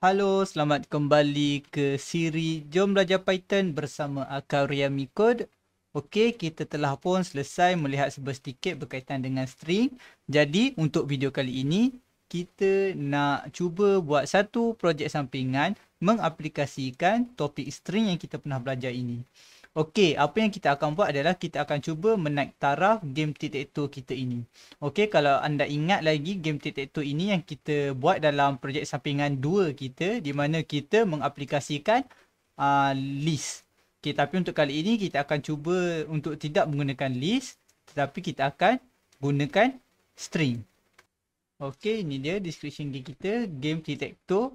Halo, selamat kembali ke siri Jom Belajar Python bersama Akaria Code. Okey, kita telah pun selesai melihat sedikit berkaitan dengan string. Jadi, untuk video kali ini, kita nak cuba buat satu projek sampingan mengaplikasikan topik string yang kita pernah belajar ini. Okey, apa yang kita akan buat adalah kita akan cuba menaik taraf game tic-tac-toe kita ini. Okey, kalau anda ingat lagi game tic-tac-toe ini yang kita buat dalam projek sampingan 2 kita di mana kita mengaplikasikan uh, list. Okey, tapi untuk kali ini kita akan cuba untuk tidak menggunakan list tetapi kita akan gunakan string. Okey, ini dia description game kita, game tic-tac-toe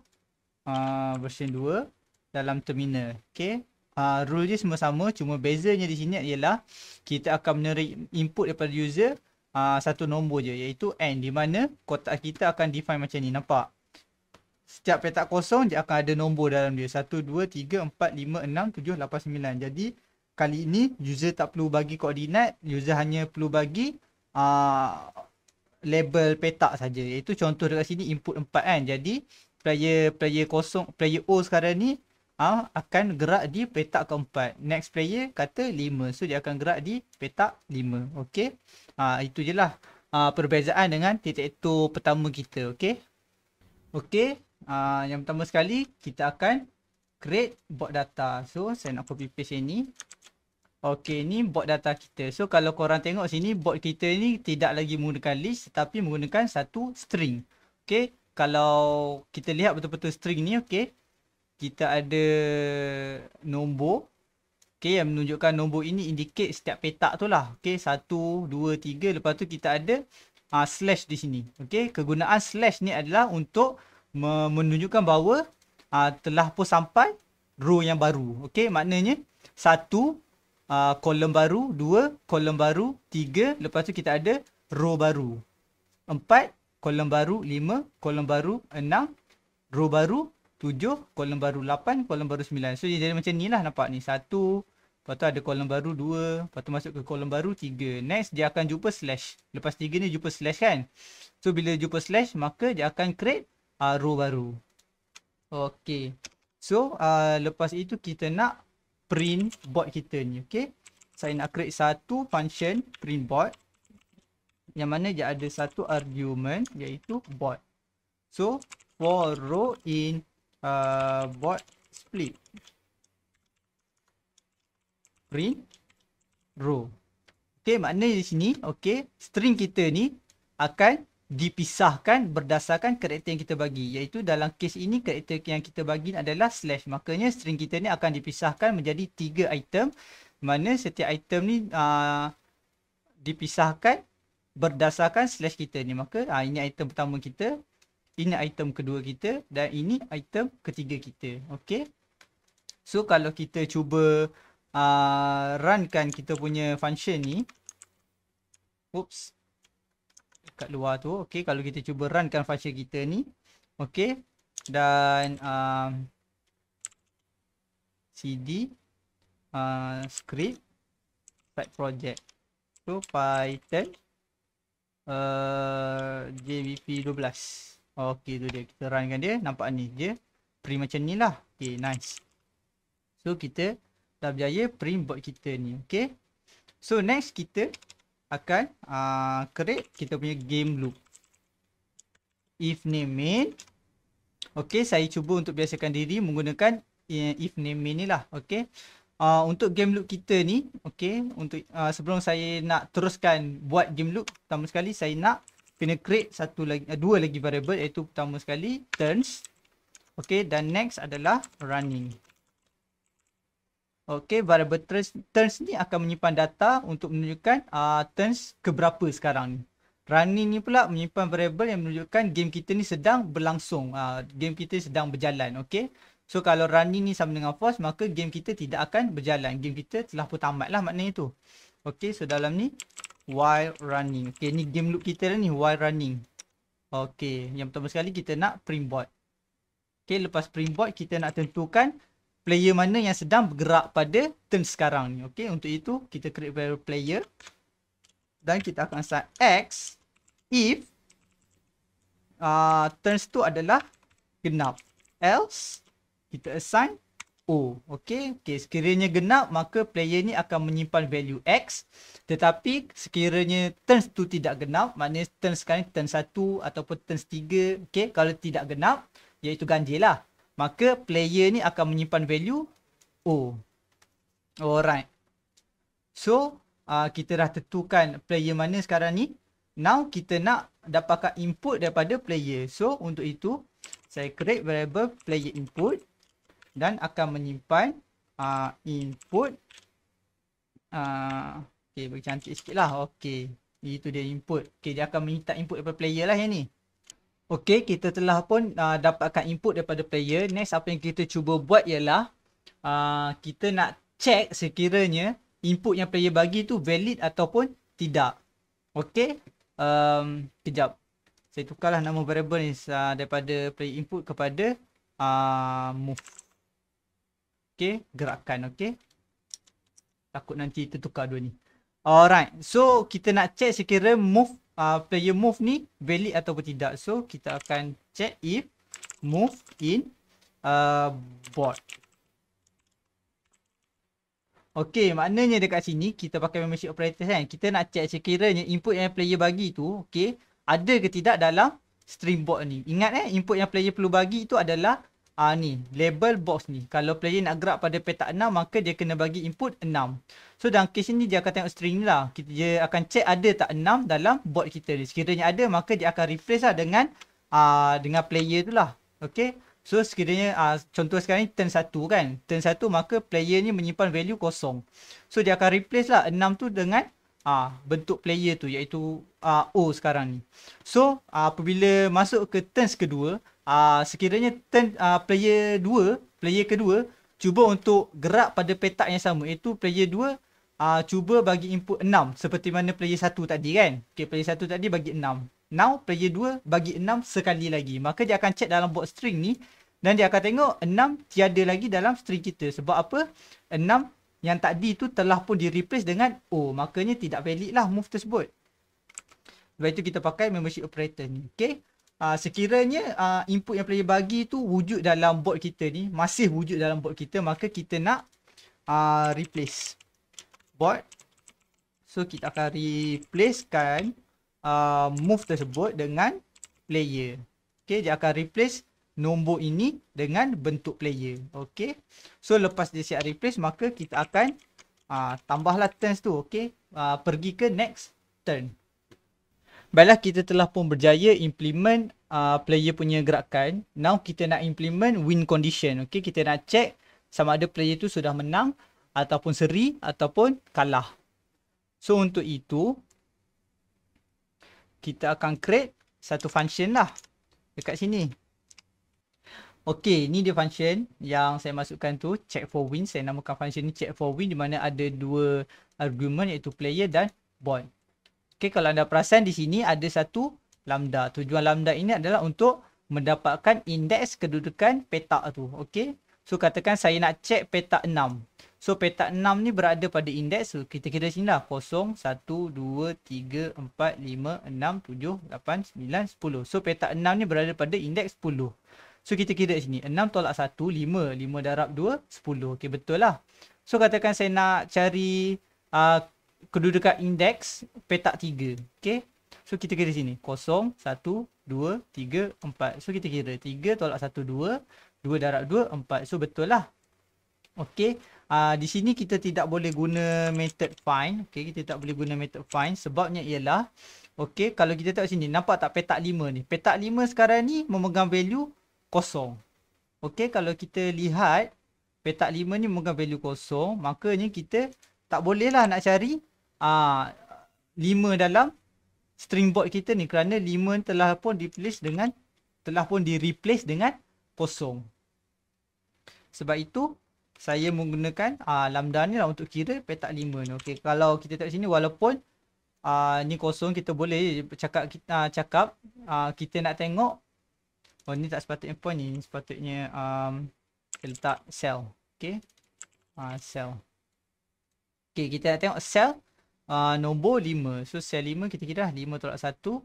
uh, version 2 dalam terminal. Okey uh, rule dia semua sama cuma bezanya di sini ialah kita akan menerima input daripada user uh, satu nombor je iaitu n di mana kotak kita akan define macam ni. Nampak? Setiap petak kosong dia akan ada nombor dalam dia. 1 2 3 4 5 6 7 8 9 jadi kali ini user tak perlu bagi koordinat user hanya perlu bagi uh, label petak saja. Iaitu contoh dekat sini input 4 kan jadi player player kosong player O sekarang ni uh, akan gerak di petak keempat. Next player kata 5. So dia akan gerak di petak 5. Okey. Uh, itu je lah uh, perbezaan dengan titik itu pertama kita. Okey. Okey. Uh, yang pertama sekali kita akan create bot data. So saya nak copy paste ini. Okey, ni bot data kita. So kalau korang tengok sini bot kita ni tidak lagi menggunakan list tetapi menggunakan satu string. Okey, kalau kita lihat betul-betul string ni okey kita ada nombor okay, yang menunjukkan nombor ini indicate setiap petak tu lah. Okay, satu, dua, tiga. Lepas tu kita ada uh, slash di sini. Okay, kegunaan slash ni adalah untuk menunjukkan bahawa uh, telah pun sampai row yang baru. Okay, maknanya satu uh, kolom baru, dua kolom baru, tiga. Lepas tu kita ada row baru. Empat kolom baru, lima kolom baru, enam row baru 7, kolom baru 8, kolom baru 9. So dia jadi macam ni lah nampak ni. 1, lepas tu ada kolom baru 2, lepas tu masuk ke kolom baru 3. Next dia akan jumpa slash. Lepas 3 ni jumpa slash kan. So bila jumpa slash maka dia akan create uh, row baru. Okay. So uh, lepas itu kita nak print bot kita ni. Okay. Saya nak create satu function print bot. Yang mana dia ada satu argument iaitu bot. So for row in uh, bot split. Print row. Okey maknanya di sini okey string kita ni akan dipisahkan berdasarkan karakter yang kita bagi. Iaitu dalam kes ini karakter yang kita bagi adalah slash. Makanya string kita ni akan dipisahkan menjadi tiga item. Mana setiap item ni uh, dipisahkan berdasarkan slash kita ni. Maka uh, ini item pertama kita ini item kedua kita dan ini item ketiga kita. Okay. So kalau kita cuba uh, runkan kita punya function ni. Oops. Dekat luar tu. Okay. Kalau kita cuba runkan function kita ni. Okay. Dan um, cd uh, script side project. So python uh, jvp 12. Okey tu dia kita runkan dia nampak ni dia print macam ni lah. Okey nice. So kita dah berjaya print bot kita ni. Okey. So next kita akan uh, create kita punya game loop. If name main. Okey saya cuba untuk biasakan diri menggunakan uh, if name main ni lah. Okey. Uh, untuk game loop kita ni, okay, untuk uh, sebelum saya nak teruskan buat game loop, pertama sekali saya nak kena create satu lagi uh, dua lagi variable iaitu pertama sekali turns. Okey dan next adalah running. Okey variable turns turns ni akan menyimpan data untuk menunjukkan uh, turns ke berapa sekarang. Ni running ni pula menyimpan variable yang menunjukkan game kita ni sedang berlangsung uh, game kita sedang berjalan okey so kalau running ni sama dengan false maka game kita tidak akan berjalan. Game kita telah pun tamat lah maknanya tu. Okey so dalam ni while running. Okay, ni game loop kita ni while running. Okay, yang pertama sekali kita nak print board. Okay, lepas print board kita nak tentukan player mana yang sedang bergerak pada turn sekarang ni. Okay, untuk itu kita create variable player. Dan kita akan set X if uh, turns tu adalah genap. else kita assign O. Okey, okay, sekiranya genap maka player ni akan menyimpan value X. Tetapi sekiranya turns tu tidak genap, maknanya turns sekarang turn 1 ataupun turns 3, okey, kalau tidak genap iaitu ganjil lah. Maka player ni akan menyimpan value O. Alright. So, uh, kita dah tentukan player mana sekarang ni. Now kita nak dapatkan input daripada player. So, untuk itu saya create variable player input dan akan menyimpan uh, input uh, okey bagi cantik sikitlah okey. Itu dia input. Okey dia akan minta input daripada player lah yang ni. Okey kita telah pun uh, dapatkan input daripada player. Next apa yang kita cuba buat ialah uh, kita nak check sekiranya input yang player bagi tu valid ataupun tidak. Okey? Um, kejap. Saya tukarlah nama variable ni uh, daripada player input kepada uh, move Okay, gerakan okay. Takut nanti tertukar dua ni. Alright, so kita nak check sekira move uh, player move ni valid ataupun tidak. So kita akan check if move in uh, board. Okay, maknanya dekat sini kita pakai membership operator kan. Kita nak check sekiranya input yang player bagi tu, okay, ada ke tidak dalam stream board ni. Ingat eh, input yang player perlu bagi tu adalah Ah uh, ni label box ni. Kalau player nak gerak pada petak 6 maka dia kena bagi input 6. So dalam case ni dia akan tengok string ni lah. Kita dia akan check ada tak 6 dalam board kita ni. Sekiranya ada maka dia akan replace lah dengan uh, dengan player tu lah. Okay. So sekiranya uh, contoh sekarang ni turn 1 kan. Turn 1 maka player ni menyimpan value kosong. So dia akan replace lah 6 tu dengan uh, bentuk player tu iaitu uh, O sekarang ni. So uh, apabila masuk ke turns kedua uh, sekiranya turn uh, player 2, player kedua cuba untuk gerak pada petak yang sama iaitu player 2 uh, ah, cuba bagi input 6 seperti mana player 1 tadi kan. Okey, player 1 tadi bagi 6. Now player 2 bagi 6 sekali lagi. Maka dia akan check dalam box string ni dan dia akan tengok 6 tiada lagi dalam string kita. Sebab apa? 6 yang tadi tu telah pun di replace dengan O. Makanya tidak valid lah move tersebut. Lepas itu kita pakai membership operator ni. Okay uh, sekiranya uh, input yang player bagi tu wujud dalam board kita ni masih wujud dalam board kita maka kita nak uh, replace board so kita akan replacekan uh, move tersebut dengan player. Okey dia akan replace nombor ini dengan bentuk player. Okey so lepas dia siap replace maka kita akan uh, tambahlah turns tu. Okey uh, pergi ke next turn Baiklah kita telah pun berjaya implement uh, player punya gerakan. Now kita nak implement win condition. Okay, kita nak check sama ada player tu sudah menang ataupun seri ataupun kalah. So untuk itu kita akan create satu function lah dekat sini. Okay, ni dia function yang saya masukkan tu check for win. Saya namakan function ni check for win di mana ada dua argument iaitu player dan bot. Okay, kalau anda perasan di sini ada satu lambda. Tujuan lambda ini adalah untuk mendapatkan indeks kedudukan petak tu. Okay. So, katakan saya nak cek petak 6. So, petak 6 ni berada pada indeks. So, kita kira sini lah. 0, 1, 2, 3, 4, 5, 6, 7, 8, 9, 10. So, petak 6 ni berada pada indeks 10. So, kita kira sini. 6 tolak 1, 5. 5 darab 2, 10. Okay, betul lah. So, katakan saya nak cari uh, kedudukan indeks petak 3. Okay. So kita kira sini. 0, 1, 2, 3, 4. So kita kira 3 tolak 1, 2. 2 darab 2, 4. So betul lah. Okay. Uh, di sini kita tidak boleh guna method find. Okay. Kita tak boleh guna method find. Sebabnya ialah. Okay. Kalau kita tengok sini. Nampak tak petak 5 ni. Petak 5 sekarang ni memegang value 0. Okay. Kalau kita lihat. Petak 5 ni memegang value 0. Makanya kita tak boleh lah nak cari uh, 5 dalam string board kita ni kerana 5 telah pun replace dengan telah pun di replace dengan kosong. Sebab itu saya menggunakan uh, lambda ni lah untuk kira petak 5 ni. Okey, kalau kita tengok sini walaupun uh, ni kosong kita boleh cakap kita uh, cakap uh, kita nak tengok oh ni tak sepatutnya point ni, sepatutnya um, letak cell. Okey. Uh, cell. Okey, kita nak tengok cell uh, nombor 5. So sel 5 kita kira 5 tolak 1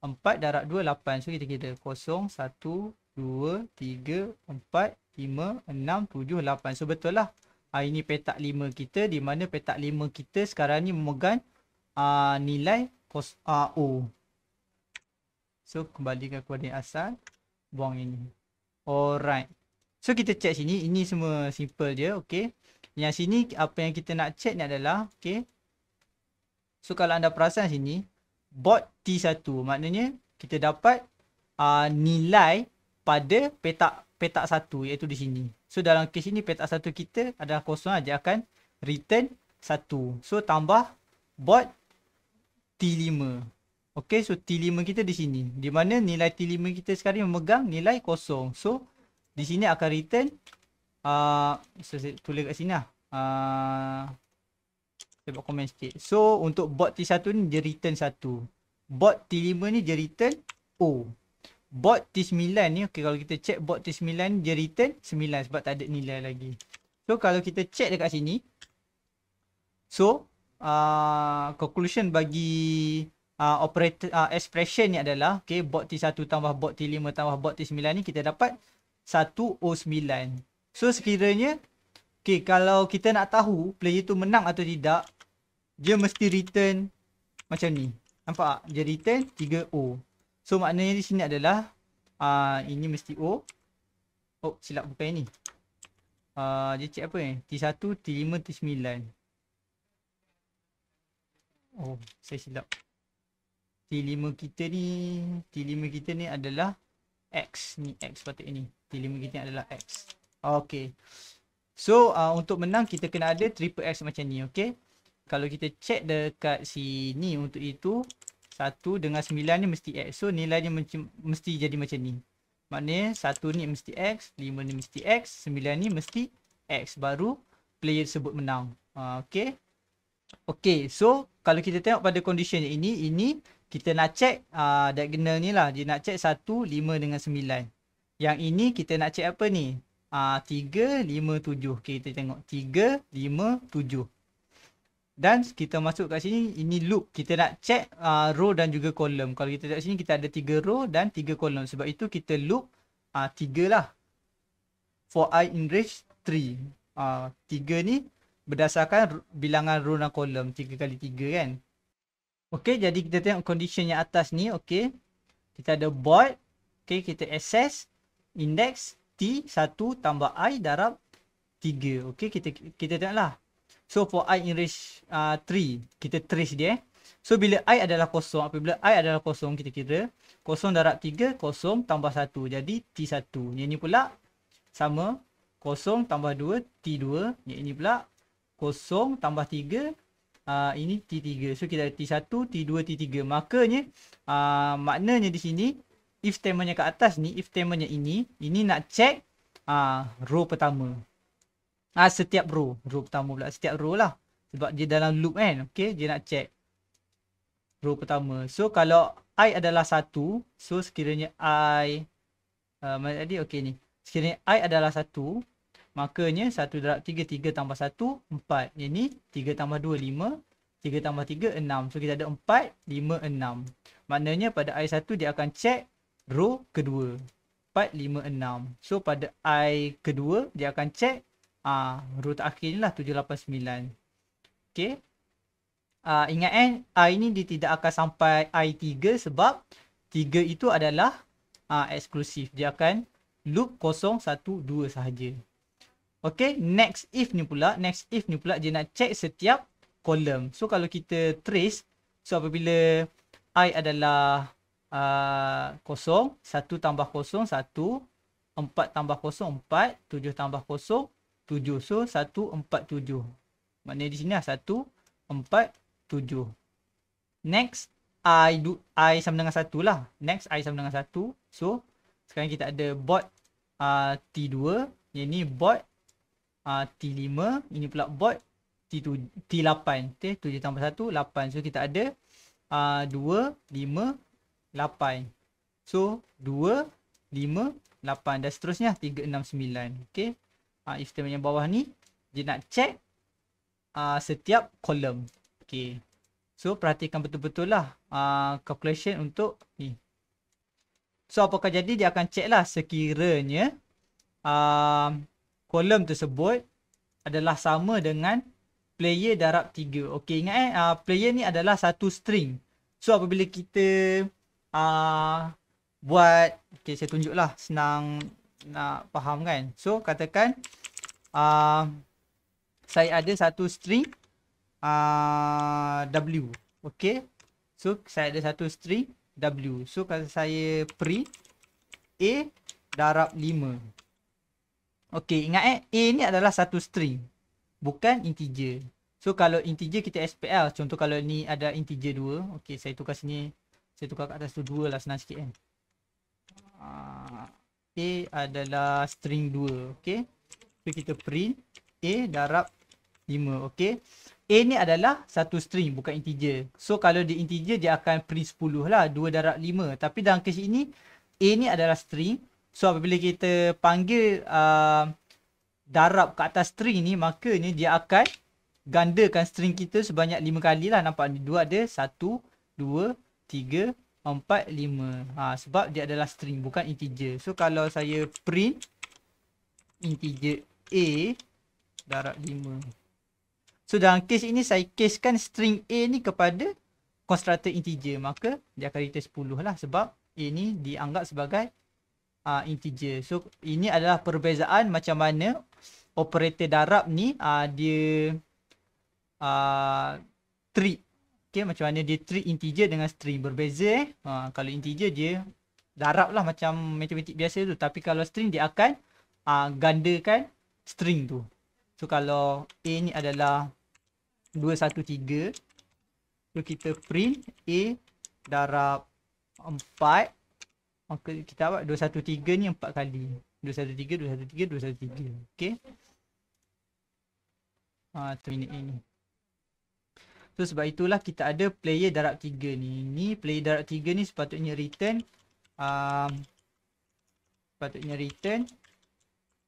4 darab 2 8. So kita kira 0 1 2, 3, 4, 5, 6, 7, 8. So betul lah. Uh, ini petak 5 kita di mana petak 5 kita sekarang ni memegang uh, nilai kos, uh, O. So kembalikan koordinat asal. Buang ini. Alright. So kita check sini. Ini semua simple je. Okay. Yang sini apa yang kita nak check ni adalah. Okay. So kalau anda perasan sini. Bot T1. Maknanya kita dapat uh, nilai pada petak petak satu iaitu di sini. So dalam kes ini petak satu kita adalah kosong aja akan return satu. So tambah bot T5. Okay so T5 kita di sini. Di mana nilai T5 kita sekarang memegang nilai kosong. So di sini akan return uh, so, tulis kat sini lah. Uh, saya buat komen sikit. So untuk bot T1 ni dia return satu. Bot T5 ni dia return O bot T9 ni okay, kalau kita check bot T9 dia return 9 sebab tak ada nilai lagi. So kalau kita check dekat sini so uh, conclusion bagi uh, operator uh, expression ni adalah okay, bot T1 tambah bot T5 tambah bot T9 ni kita dapat 1O9. So sekiranya okay, kalau kita nak tahu player tu menang atau tidak dia mesti return macam ni. Nampak Dia return 3O. So maknanya di sini adalah uh, ini mesti O. Oh silap bukan ini. Uh, dia cek apa ni? T1, T5, T9. Oh saya silap. T5 kita ni, T5 kita ni adalah X. Ni X patut ini. T5 kita ni adalah X. Okay. So uh, untuk menang kita kena ada triple X macam ni. Okay. Kalau kita check dekat sini untuk itu. Satu dengan sembilan ni mesti X. So nilainya mesti jadi macam ni. Maknanya satu ni mesti X. Lima ni mesti X. Sembilan ni mesti X. Baru player sebut menang. Uh, okay. Okay. So kalau kita tengok pada condition ini. Ini kita nak check uh, diagonal ni lah. Dia nak check satu, lima dengan sembilan. Yang ini kita nak check apa ni? Uh, tiga, lima, tujuh. Okay kita tengok. Tiga, lima, tujuh. Dan kita masuk kat sini, ini loop. Kita nak check uh, row dan juga kolom. Kalau kita tengok sini, kita ada tiga row dan tiga kolom. Sebab itu kita loop uh, tiga lah. For i in range 3. Uh, tiga ni berdasarkan bilangan row dan kolom. Tiga kali tiga kan. Okay, jadi kita tengok condition yang atas ni. Okay. Kita ada void. Okay, kita access index T1 tambah i darab 3. Okay, kita kita tengok lah. So for i in range uh, 3, kita trace dia. Eh. So bila i adalah kosong, apabila i adalah kosong, kita kira. Kosong darab 3, kosong tambah 1. Jadi T1. Yang ini pula sama. Kosong tambah 2, T2. Yang ini pula kosong tambah 3, uh, ini T3. So kita ada T1, T2, T3. Makanya, uh, maknanya di sini, if statementnya ke atas ni, if statementnya ini, ini nak check uh, row pertama. Ah setiap row, row pertama pula setiap row lah. Sebab dia dalam loop kan. Okay, dia nak check row pertama. So kalau i adalah satu, so sekiranya i uh, tadi okey ni. Sekiranya i adalah satu, makanya satu darab tiga, tiga tambah satu, empat. Yang ni tiga tambah dua, lima. Tiga tambah tiga, enam. So kita ada empat, lima, enam. Maknanya pada i satu dia akan check row kedua. Empat, lima, enam. So pada i kedua dia akan check Ah, uh, root akhir ni lah 789. Okay. Uh, ingat eh, I ni dia tidak akan sampai I3 sebab 3 itu adalah uh, eksklusif. Dia akan loop 0, 1, 2 sahaja. Okay, next if ni pula, next if ni pula dia nak check setiap kolom. So kalau kita trace, so apabila I adalah uh, 0, 1 tambah 0, 1, 4 tambah 0, 4, 7 tambah 0, 7. So, 1, 4, 7. Maknanya di sini lah. 1, 4, 7. Next, I do I sama dengan 1 lah. Next, I sama dengan 1. So, sekarang kita ada bot uh, T2. Yang ni bot uh, T5. Ini pula bot T7, T8. Okay, 7 tambah 1, 8. So, kita ada uh, 2, 5, 8. So, 2, 5, 8 dan seterusnya 3, 6, 9. Okay uh, if statement yang bawah ni dia nak check uh, setiap kolom. Okay. So perhatikan betul-betul lah uh, calculation untuk ni. So apakah jadi dia akan check lah sekiranya uh, kolom tersebut adalah sama dengan player darab 3. Okey ingat eh uh, player ni adalah satu string. So apabila kita uh, buat okey saya tunjuklah senang nak faham kan. So katakan uh, saya ada satu string uh, W. Okey. So saya ada satu string W. So kalau saya print A darab 5. Okey, ingat eh A ni adalah satu string. Bukan integer. So kalau integer kita SPL. Contoh kalau ni ada integer 2. Okey, saya tukar sini. Saya tukar kat atas tu 2 lah senang sikit kan. Uh, A adalah string 2. Okey. So kita print A darab 5. Okey. A ni adalah satu string bukan integer. So kalau dia integer dia akan print 10 lah. 2 darab 5. Tapi dalam kes ini A ni adalah string. So apabila kita panggil uh, darab ke atas string ni makanya dia akan gandakan string kita sebanyak 5 kali lah. Nampak ni 2 ada 1, 2, 3, 4, 5. Ha, sebab dia adalah string bukan integer. So kalau saya print integer A darab 5. So dalam case ini saya casekan string A ni kepada constructor integer. Maka dia akan return 10 lah sebab A ni dianggap sebagai uh, integer. So ini adalah perbezaan macam mana operator darab ni uh, dia uh, treat. Okay, macam mana dia treat integer dengan string. Berbeza eh. Uh, kalau integer dia darab lah macam matematik biasa tu. Tapi kalau string dia akan uh, gandakan string tu. So kalau A ni adalah 213 so kita print A darab 4 maka kita buat 213 ni 4 kali 213 213 213 okey ha terminate ini so sebab itulah kita ada player darab 3 ni. Ni player darab 3 ni sepatutnya return um, sepatutnya return.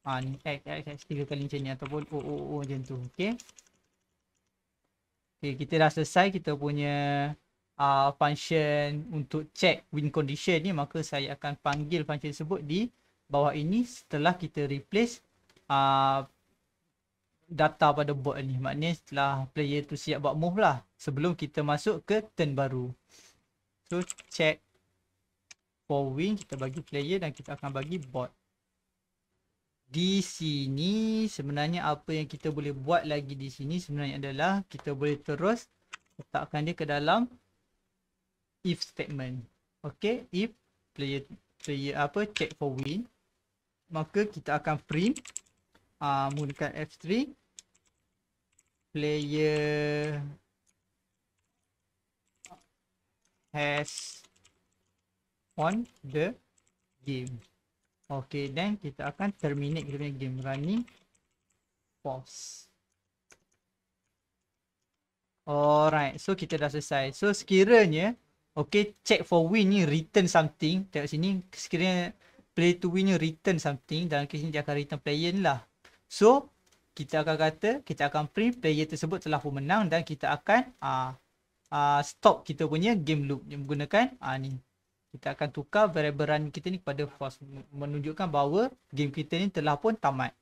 Ah ni x x x 3 kali macam ni ataupun o o o macam tu okey? Okay, kita dah selesai. Kita punya uh, function untuk check win condition ni maka saya akan panggil function tersebut di bawah ini. Setelah kita replace uh, data pada board ni. Maknanya setelah player tu siap buat move lah sebelum kita masuk ke turn baru. So check for win kita bagi player dan kita akan bagi board di sini sebenarnya apa yang kita boleh buat lagi di sini sebenarnya adalah kita boleh terus letakkan dia ke dalam if statement. Okay, if player player apa check for win maka kita akan print uh, menggunakan F3 player has won the game. Okay, then kita akan terminate kita punya game running. Pause. Alright, so kita dah selesai. So sekiranya, okay, check for win ni return something. Tengok sini, sekiranya play to win ni return something. Dalam kes ni dia akan return player ni lah. So, kita akan kata, kita akan print player tersebut telah pun menang dan kita akan uh, uh, stop kita punya game loop yang menggunakan uh, ni kita akan tukar variable run kita ni kepada false menunjukkan bahawa game kita ni telah pun tamat.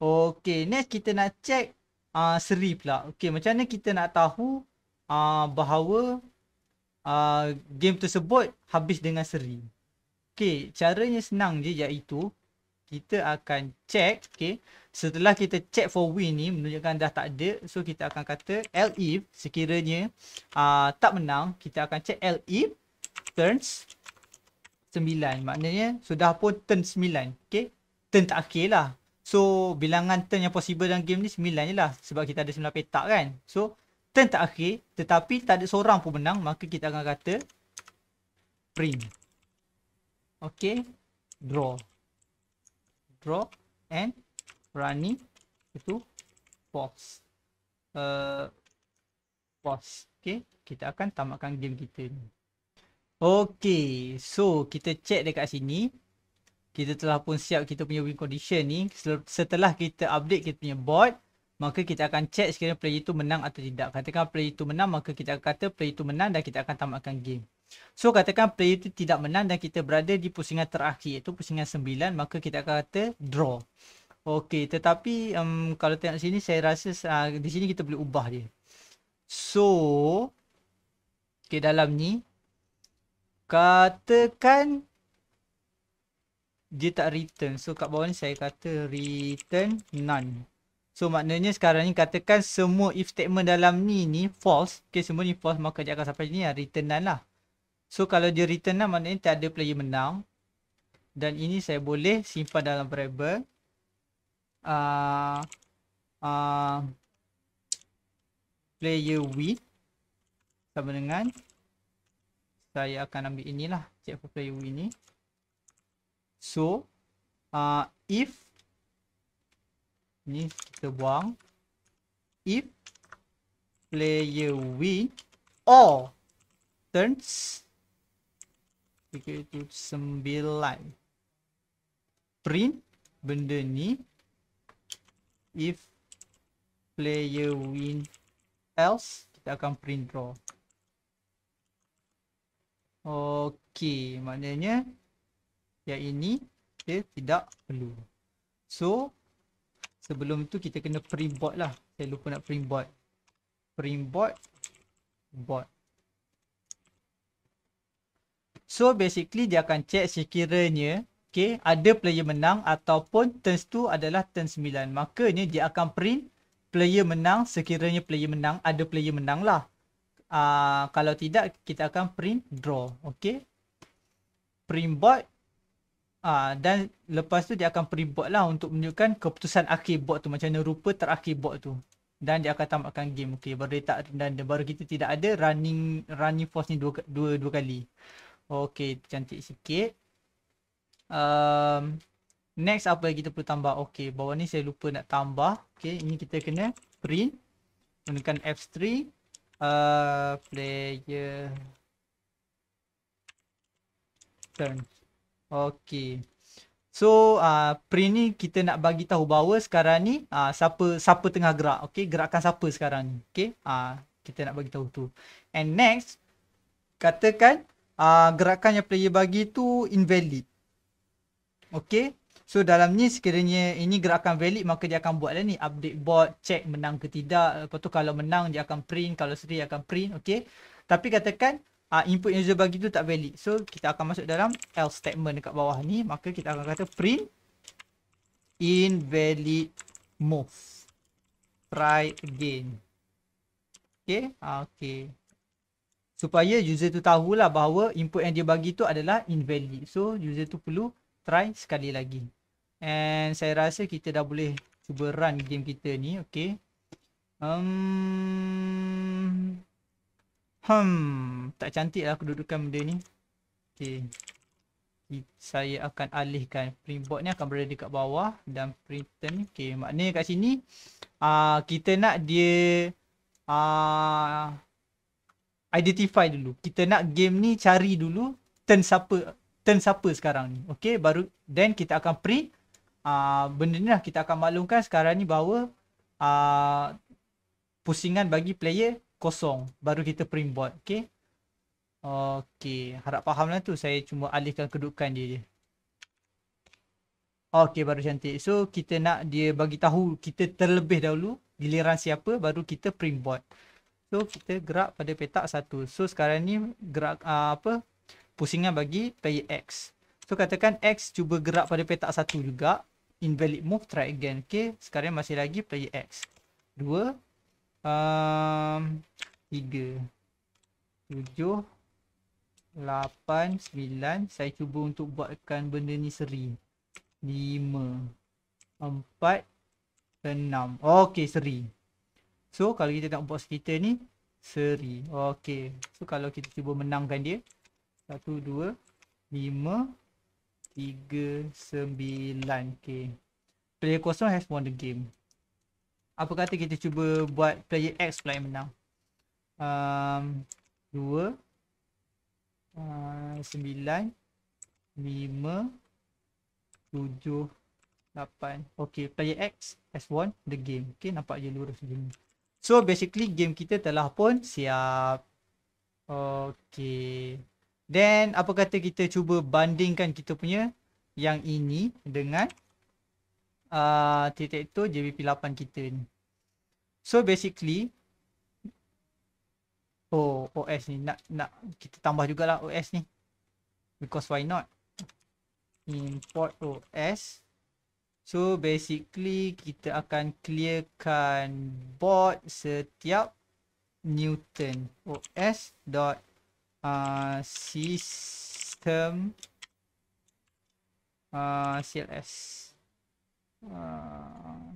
Okey, next kita nak check uh, seri pula. Okey, macam mana kita nak tahu uh, bahawa uh, game tersebut habis dengan seri. Okey, caranya senang je iaitu kita akan check, okey. Setelah kita check for win ni menunjukkan dah tak ada, so kita akan kata elif sekiranya uh, tak menang, kita akan check elif turns 9 maknanya sudah pun turn 9 okay? Turn tak akhir lah. So bilangan turn yang possible dalam game ni 9 je lah sebab kita ada 9 petak kan. So turn tak akhir tetapi tak ada seorang pun menang maka kita akan kata print. Okay? Draw draw and running itu pause uh, pause okay kita akan tamatkan game kita ni Okay, so kita check dekat sini. Kita telah pun siap kita punya win condition ni. Setelah kita update kita punya board, maka kita akan check sekiranya player itu menang atau tidak. Katakan player itu menang, maka kita akan kata player itu menang dan kita akan tamatkan game. So katakan player itu tidak menang dan kita berada di pusingan terakhir iaitu pusingan 9 maka kita akan kata draw. Okey tetapi um, kalau tengok sini saya rasa uh, di sini kita boleh ubah dia. So okay, dalam ni katakan dia tak return. So kat bawah ni saya kata return none. So maknanya sekarang ni katakan semua if statement dalam ni ni false. Okay semua ni false maka dia akan sampai ni lah return none lah. So kalau dia return none maknanya tak ada player menang. Dan ini saya boleh simpan dalam variable. Uh, uh, player win sama dengan saya akan ambil inilah check for player win ni. So, uh, if ni kita buang if player win or turns equal to 9 print benda ni if player win else kita akan print draw Okey, maknanya yang ini dia tidak perlu. So sebelum tu kita kena print board lah. Saya lupa nak print board. Print board board. So basically dia akan check sekiranya okay, ada player menang ataupun turns tu adalah turn 9. Makanya dia akan print player menang sekiranya player menang ada player menang lah. Uh, kalau tidak kita akan print draw. Okay. Print board Ah dan lepas tu dia akan pre-board lah untuk menunjukkan keputusan akhir board tu macam mana rupa terakhir board tu. Dan dia akan tamatkan game. Okey, baru dia tak dan baru kita tidak ada running running force ni dua dua, dua kali. Okey, cantik sikit. Um, next apa yang kita perlu tambah? Okey, bawah ni saya lupa nak tambah. Okey, ini kita kena print menggunakan F3 uh, player turn Okey. So uh, print ni kita nak bagi tahu bahawa sekarang ni uh, siapa siapa tengah gerak. Okey, gerakan siapa sekarang ni. Okey. Uh, kita nak bagi tahu tu. And next katakan uh, gerakan yang player bagi tu invalid. Okey. So dalam ni sekiranya ini gerakan valid maka dia akan buat lah ni update board check menang ke tidak. Lepas tu kalau menang dia akan print, kalau seri akan print, okey. Tapi katakan uh, input user bagi tu tak valid. So kita akan masuk dalam else statement dekat bawah ni. Maka kita akan kata print invalid move. Try again. Okay. Uh, okay. Supaya user tu tahulah bahawa input yang dia bagi tu adalah invalid. So user tu perlu try sekali lagi. And saya rasa kita dah boleh cuba run game kita ni. Okay. Um, Hmm, tak cantik lah kedudukan benda ni. Okay. Saya akan alihkan print board ni akan berada dekat bawah dan printer ni. Okay, maknanya kat sini uh, kita nak dia uh, identify dulu. Kita nak game ni cari dulu turn siapa turn siapa sekarang ni. Okay, baru then kita akan print. Uh, benda ni lah kita akan maklumkan sekarang ni bahawa uh, pusingan bagi player kosong. Baru kita print board okey? Okey harap fahamlah tu. Saya cuma alihkan kedudukan dia je. Okey baru cantik. So kita nak dia bagi tahu kita terlebih dahulu giliran siapa baru kita print board so kita gerak pada petak satu so sekarang ni gerak uh, apa pusingan bagi player X so katakan X cuba gerak pada petak satu juga invalid move try again okey sekarang masih lagi player X dua um, tiga, tujuh, lapan, sembilan. Saya cuba untuk buatkan benda ni seri. Lima, empat, enam. Okey, seri. So, kalau kita nak buat kita ni, seri. Okey. So, kalau kita cuba menangkan dia. Satu, dua, lima, tiga, sembilan. Okey. Player kosong has won the game apa kata kita cuba buat player X pula yang menang um, dua uh, sembilan lima tujuh lapan ok player X has won the game ok nampak je lurus macam ni so basically game kita telah pun siap ok Then apa kata kita cuba bandingkan kita punya yang ini dengan uh, titik tu JBP 8 kita ni. So basically Oh OS ni nak nak kita tambah jugalah OS ni. Because why not? Import OS. So basically kita akan clearkan board setiap Newton OS dot uh, system uh, CLS. Uh,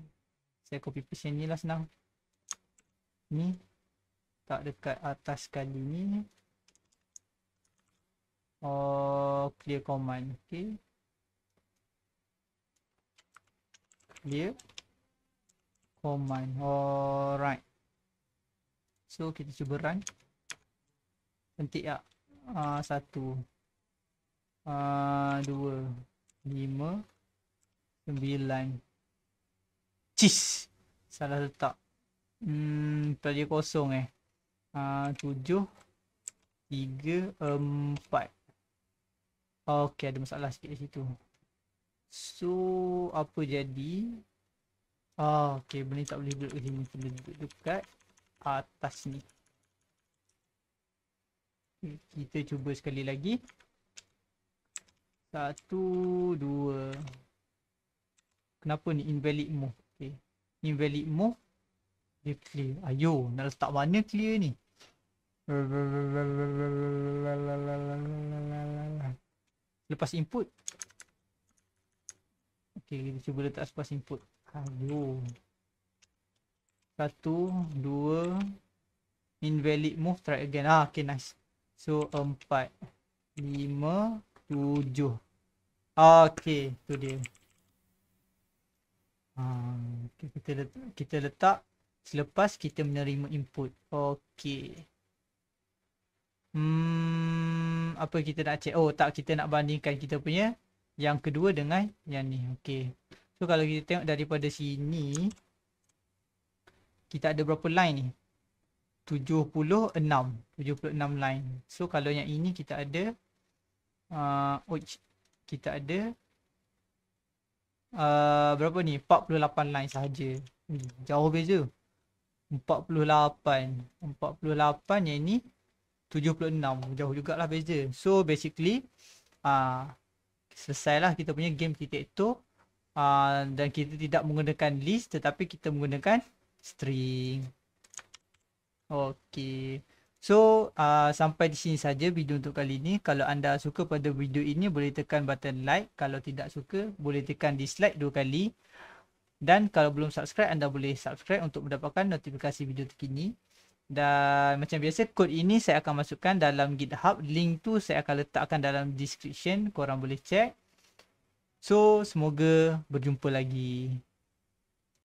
saya copy paste yang ni lah senang. Ni tak dekat atas kali ni oh clear command okey clear? Command. Alright. So kita cuba run. Pentik ya uh, satu. Uh, dua. Lima. Sembilan. Cheese! Salah letak. Hmm tadi kosong eh. Ah, tujuh. Tiga empat. Okey ada masalah sikit di situ so apa jadi? Ah okey benda tak boleh duduk sini kena duduk dekat atas ni. Kita cuba sekali lagi. Satu dua. Kenapa ni invalid move okey invalid move dia clear. Ayo nak letak mana clear ni? Lepas input Okay kita cuba letak lepas input. Aduh. Satu Dua. Invalid move Try again. Ah okay nice. So empat Lima Tujuh. Okay tu dia. Ah, kita letak, kita letak. Selepas kita menerima input. Okay. Hmm, apa kita nak check? Oh, tak kita nak bandingkan kita punya yang kedua dengan yang ni. Okey. So kalau kita tengok daripada sini kita ada berapa line ni? 76. 76 line. So kalau yang ini kita ada uh, oh, kita ada uh, berapa ni? 48 line sahaja. Jauh beza. 48. 48 yang ini 76 jauh jugalah beza so basically uh, selesailah kita punya game titik tu. Uh, dan kita tidak menggunakan list tetapi kita menggunakan string. Okay So uh, sampai di sini saja video untuk kali ini. Kalau anda suka pada video ini boleh tekan button like. Kalau tidak suka boleh tekan dislike dua kali. Dan kalau belum subscribe anda boleh subscribe untuk mendapatkan notifikasi video terkini dan macam biasa kod ini saya akan masukkan dalam GitHub. Link tu saya akan letakkan dalam description. Korang boleh check. So semoga berjumpa lagi.